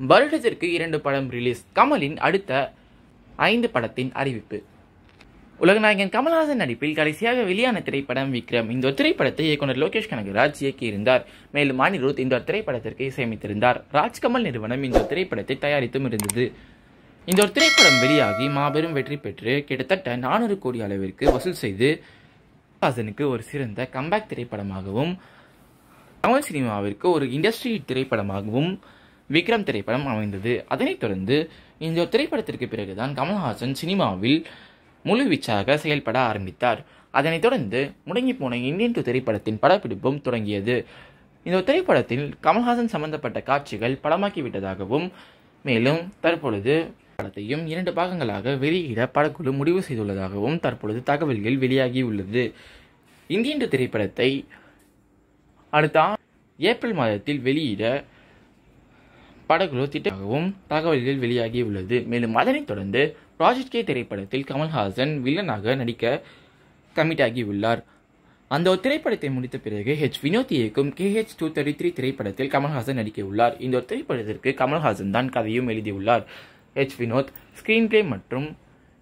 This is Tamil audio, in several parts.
வருடத்திற்கு இரண்டு படம் ரிலீஸ் கமலின் அடுத்த ஐந்து படத்தின் அறிவிப்பு. உலகநாயகன் கமல்ஹாசன் நடிப்பில் கடைசியாக வெளியான திரைப்படம் விக்ரம். இந்த திரைப்படத்தை இயக்குனர் லோகேஷ் கனகராஜ் இயக்கியிருந்தார். மேலும் அனிருத் இந்த திரைப்படத்திற்கு இசையமைத்திருந்தார் ராஜ்கமல் நிறுவனம் இந்த திரைப்படத்தை தயாரித்தும் இருந்தது. இந்த ஒரு திரைப்படம் வெளியாகி மாபெரும் வெற்றி பெற்று கிட்டத்தட்ட நானூறு கோடி அளவிற்கு வசூல் செய்து கமல்ஹாசனுக்கு ஒரு சிறந்த கம்பேக் திரைப்படமாகவும் தமிழ் சினிமாவிற்கு ஒரு இண்டஸ்ட்ரி திரைப்படமாகவும் விக்ரம் திரைப்படம் அமைந்தது. அதனைத் தொடர்ந்து இந்த திரைப்படத்திற்கு பிறகுதான் கமல்ஹாசன் சினிமாவில் முழுவீச்சாக செயல்பட ஆரம்பித்தார். அதனைத் தொடர்ந்து முடங்கி போன இந்தியன் டூ திரைப்படத்தின் படப்பிடிப்பும் தொடங்கியது. இந்த திரைப்படத்தில் கமல்ஹாசன் சம்பந்தப்பட்ட காட்சிகள் படமாக்கி விட்டதாகவும் மேலும் தற்பொழுது படத்தையும் இரண்டு பாகங்களாக வெளியிட படக்குழு முடிவு செய்துள்ளதாகவும் தற்பொழுது தகவல்கள் வெளியாகியுள்ளது. இந்தியன் டூ திரைப்படத்தை அடுத்த ஏப்ரல் மாதத்தில் வெளியிட படக்குழு திட்டமாகவும் தகவல்கள் வெளியாகியுள்ளது. மேலும் அதனைத் தொடர்ந்து ப்ராஜெக்ட் கே திரைப்படத்தில் கமல்ஹாசன் வில்லனாக நடிக்க கமிட் ஆகியுள்ளார் அந்த ஒரு திரைப்படத்தை முடித்த பிறகு ஹெச் வினோத் இயக்கும் K H two thirty three திரைப்படத்தில் கமல்ஹாசன் நடிக்க உள்ளார் இந்த ஒரு திரைப்படத்திற்கு கமல்ஹாசன் தான் கதையும் எழுதியுள்ளார். ஹெச் வினோத் ஸ்கிரீன் பிளே மற்றும்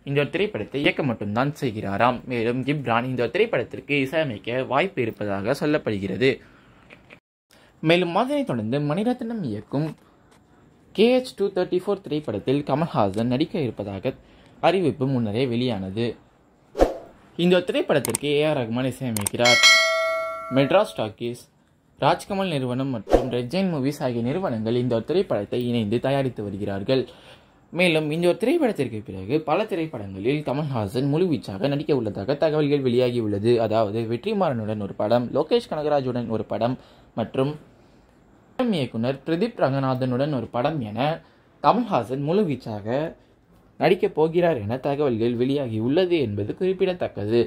இந்த ஒரு திரைப்படத்தை இயக்க மட்டும்தான் செய்கிறாராம். மேலும் கிப்ரான் இந்த ஒரு திரைப்படத்திற்கு இசையமைக்க வாய்ப்பு இருப்பதாக சொல்லப்படுகிறது. மேலும் அதனைத் தொடர்ந்து மணிரத்னம் இயக்கும் கேஹெச் டூ தேர்ட்டி ஃபோர் திரைப்படத்தில் கமல்ஹாசன் நடிக்க இருப்பதாக அறிவிப்பு முன்னரே வெளியானது. இந்த திரைப்படத்திற்கு ஏ ஆர் ரஹ்மான் இசையமைக்கிறார். மெட்ராஸ் டாக்கீஸ் ராஜ்கமல் நிறுவனம் மற்றும் ரெட் மூவிஸ் ஆகிய நிறுவனங்கள் இந்த ஒரு திரைப்படத்தை இணைந்து தயாரித்து வருகிறார்கள். மேலும் இந்த ஒரு திரைப்படத்திற்கு பிறகு பல திரைப்படங்களில் கமல்ஹாசன் முழுவீச்சாக நடிக்க உள்ளதாக தகவல்கள் வெளியாகியுள்ளது. அதாவது வெற்றிமாறனுடன் ஒரு படம் லோகேஷ் கனகராஜுடன் ஒரு படம் மற்றும் படம் இயக்குனர் பிரதீப் ரங்கநாதனுடன் ஒரு படம் என கமல்ஹாசன் முழுவீச்சாக நடிக்கப் போகிறார் என தகவல்கள் வெளியாகி உள்ளது என்பது குறிப்பிடத்தக்கது.